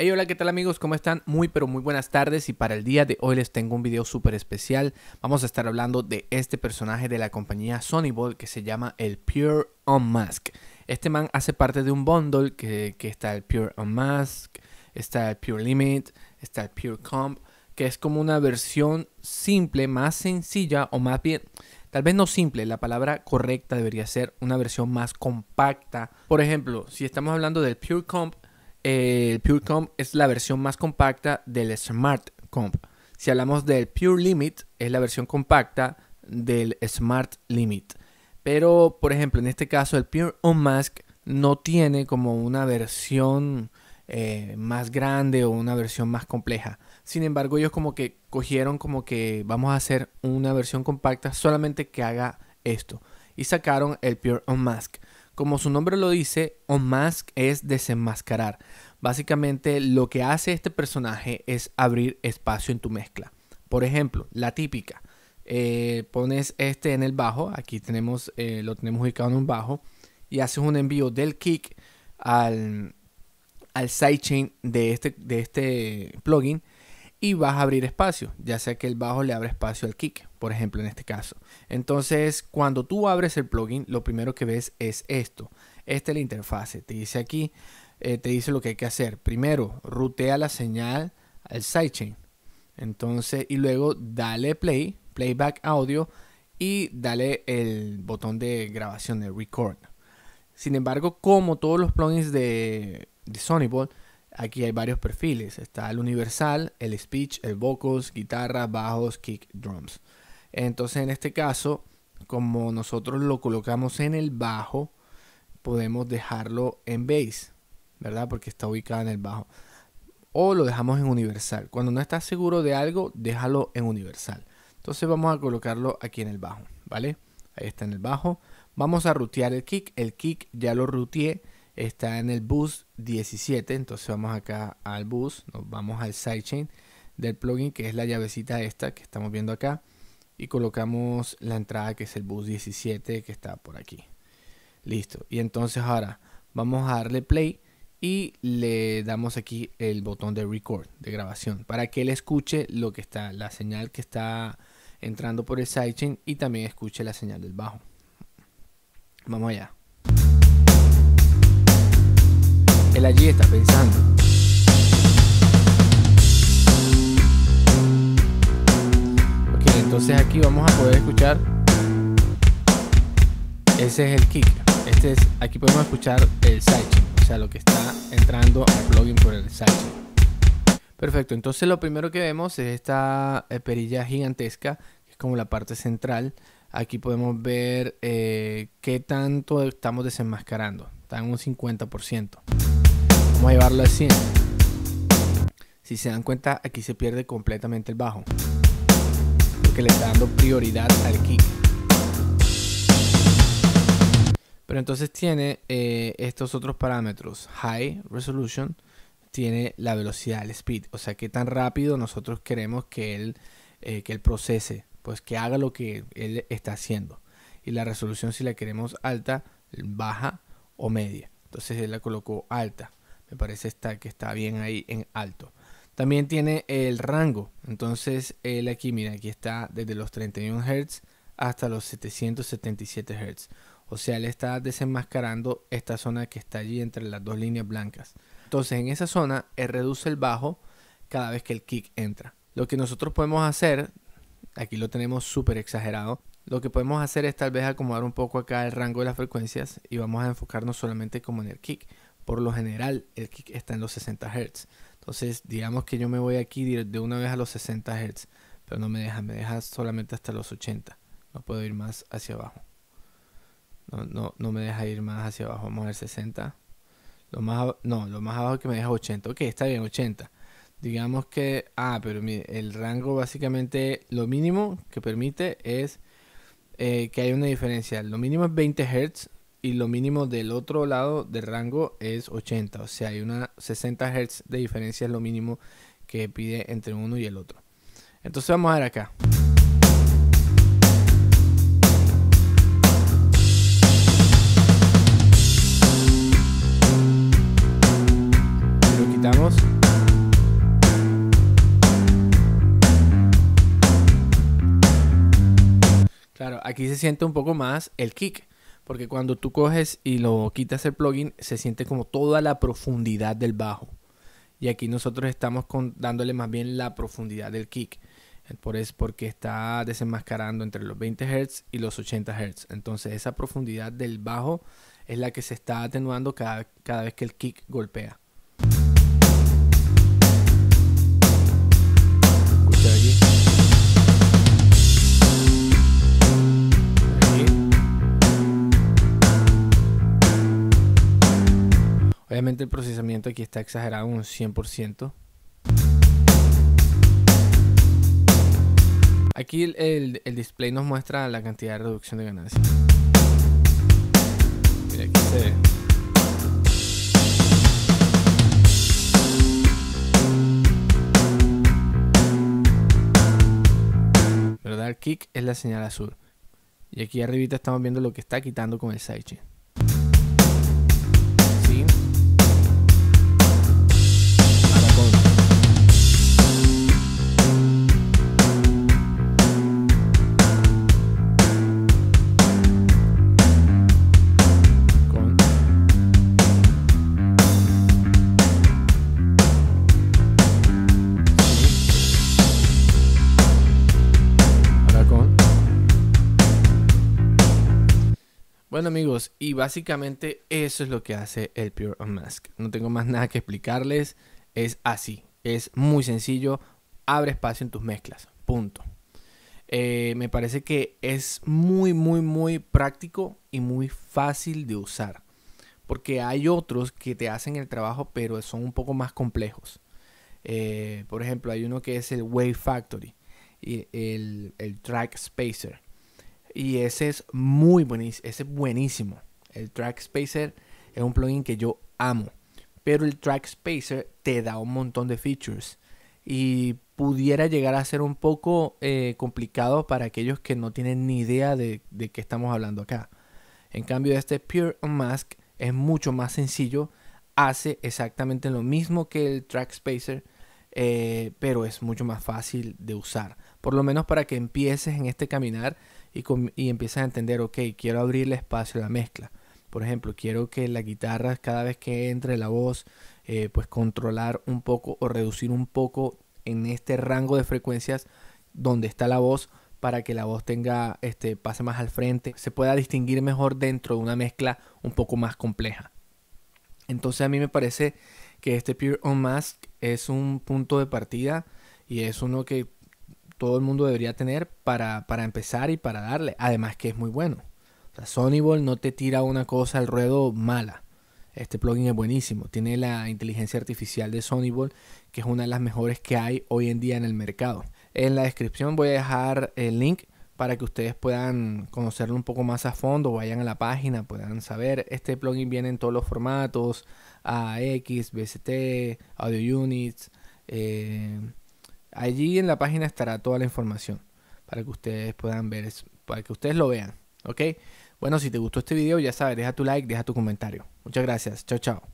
Hey, hola, ¿qué tal amigos? ¿Cómo están? Muy, pero muy buenas tardes y para el día de hoy les tengo un video súper especial. Vamos a estar hablando de este personaje de la compañía Ball que se llama el Pure Unmask. Este man hace parte de un bundle que, está el Pure Unmask, está el Pure Limit, está el Pure Comp, que es como una versión simple, más sencilla o más bien... Tal vez no simple, la palabra correcta debería ser una versión más compacta. Por ejemplo, si estamos hablando del Pure Comp, el Pure Comp es la versión más compacta del Smart Comp. Si hablamos del Pure Limit, es la versión compacta del Smart Limit. Pero, por ejemplo, en este caso, el Pure Unmask no tiene como una versión eh, más grande o una versión más compleja. Sin embargo, ellos como que cogieron como que vamos a hacer una versión compacta solamente que haga esto. Y sacaron el Pure Unmask. Como su nombre lo dice, Unmask es desenmascarar. Básicamente lo que hace este personaje es abrir espacio en tu mezcla. Por ejemplo, la típica. Eh, pones este en el bajo, aquí tenemos, eh, lo tenemos ubicado en un bajo, y haces un envío del kick al, al sidechain de este, de este plugin y vas a abrir espacio, ya sea que el bajo le abre espacio al kick, por ejemplo, en este caso. Entonces, cuando tú abres el plugin, lo primero que ves es esto. Esta es la interfase. Te dice aquí, eh, te dice lo que hay que hacer. Primero, rutea la señal al sidechain. Entonces, y luego dale play, playback audio y dale el botón de grabación, de record. Sin embargo, como todos los plugins de, de Sonyball, Aquí hay varios perfiles. Está el universal, el speech, el vocals, guitarra, bajos, kick, drums. Entonces en este caso, como nosotros lo colocamos en el bajo, podemos dejarlo en bass, ¿verdad? Porque está ubicado en el bajo. O lo dejamos en universal. Cuando no estás seguro de algo, déjalo en universal. Entonces vamos a colocarlo aquí en el bajo, ¿vale? Ahí está en el bajo. Vamos a rutear el kick. El kick ya lo ruteé está en el bus 17. Entonces vamos acá al bus, nos vamos al sidechain del plugin, que es la llavecita esta que estamos viendo acá. Y colocamos la entrada que es el bus 17 que está por aquí. Listo. Y entonces ahora vamos a darle play y le damos aquí el botón de record, de grabación, para que él escuche lo que está, la señal que está entrando por el sidechain y también escuche la señal del bajo. Vamos allá. Él allí está pensando. Ok, entonces aquí vamos a poder escuchar. Ese es el kick. Este es, aquí podemos escuchar el sidechain, sea, lo que está entrando al plugin por el sidechain. Perfecto, entonces lo primero que vemos es esta eh, perilla gigantesca, que es como la parte central. Aquí podemos ver eh, qué tanto estamos desenmascarando. Está en un 50%. Vamos a llevarlo al 100. Si se dan cuenta, aquí se pierde completamente el bajo. Porque le está dando prioridad al kick. Pero entonces tiene eh, estos otros parámetros. High Resolution tiene la velocidad, el speed. O sea, qué tan rápido nosotros queremos que él, eh, que él procese. Pues que haga lo que él está haciendo. Y la resolución si la queremos alta, baja o media. Entonces él la colocó alta. Me parece está, que está bien ahí en alto. También tiene el rango. Entonces, él aquí, mira, aquí está desde los 31 Hz hasta los 777 Hz. O sea, él está desenmascarando esta zona que está allí entre las dos líneas blancas. Entonces, en esa zona, él reduce el bajo cada vez que el kick entra. Lo que nosotros podemos hacer, aquí lo tenemos súper exagerado, lo que podemos hacer es tal vez acomodar un poco acá el rango de las frecuencias y vamos a enfocarnos solamente como en el kick por lo general el kick está en los 60 Hz. Entonces, digamos que yo me voy aquí de una vez a los 60 Hz, pero no me deja, me deja solamente hasta los 80. No puedo ir más hacia abajo. No, no, no me deja ir más hacia abajo. Vamos a ver 60. Lo más, no, lo más abajo que me deja 80. Ok, está bien, 80. Digamos que, ah, pero mire, el rango básicamente, lo mínimo que permite es eh, que hay una diferencia. Lo mínimo es 20 Hz y lo mínimo del otro lado del rango es 80. O sea, hay una 60 Hz de diferencia, es lo mínimo que pide entre uno y el otro. Entonces vamos a ver acá. Aquí se siente un poco más el kick. Porque cuando tú coges y lo quitas el plugin, se siente como toda la profundidad del bajo. Y aquí nosotros estamos dándole más bien la profundidad del kick. Por eso, porque está desenmascarando entre los 20 Hz y los 80 Hz. Entonces esa profundidad del bajo es la que se está atenuando cada, cada vez que el kick golpea. Obviamente el procesamiento aquí está exagerado un 100%. Aquí el, display nos muestra la cantidad de reducción de ganancia. Mira, aquí se ve. ¿Verdad? El kick es la señal azul. Y aquí arribita estamos viendo lo que está quitando con el sidechain. Bueno amigos, y básicamente eso es lo que hace el Pure Unmask. No tengo más nada que explicarles. Es así. Es muy sencillo. Abre espacio en tus mezclas. Punto. Eh, me parece que es muy, muy, muy práctico y muy fácil de usar. Porque hay otros que te hacen el trabajo, pero son un poco más complejos. Eh, por ejemplo, hay uno que es el Wave Factory y el, el Track Spacer. Y ese es muy buenísimo. Ese es buenísimo. El Track Spacer es un plugin que yo amo. Pero el Track Spacer te da un montón de features. Y pudiera llegar a ser un poco eh, complicado para aquellos que no tienen ni idea de, de qué estamos hablando acá. En cambio, este Pure Unmask es mucho más sencillo. Hace exactamente lo mismo que el Track Spacer. Eh, pero es mucho más fácil de usar. Por lo menos para que empieces en este caminar y, y empiezas a entender, ok, quiero abrirle espacio a la mezcla. Por ejemplo, quiero que la guitarra cada vez que entre la voz, eh, pues controlar un poco o reducir un poco en este rango de frecuencias donde está la voz para que la voz tenga este pase más al frente, se pueda distinguir mejor dentro de una mezcla un poco más compleja. Entonces a mí me parece que este Pure On Mask es un punto de partida y es uno que todo el mundo debería tener para, empezar y para darle. Además que es muy bueno. O no te tira una cosa al ruedo mala. Este plugin es buenísimo. Tiene la inteligencia artificial de Sonyball, que es una de las mejores que hay hoy en día en el mercado. En la descripción voy a dejar el link para que ustedes puedan conocerlo un poco más a fondo, vayan a la página, puedan saber. Este plugin viene en todos los formatos, AX, BST, Audio Units, eh, Allí en la página estará toda la información para que ustedes puedan ver, para que ustedes lo vean. ¿Ok? Bueno, si te gustó este video, ya sabes, deja tu like, deja tu comentario. Muchas gracias. Chao, chao.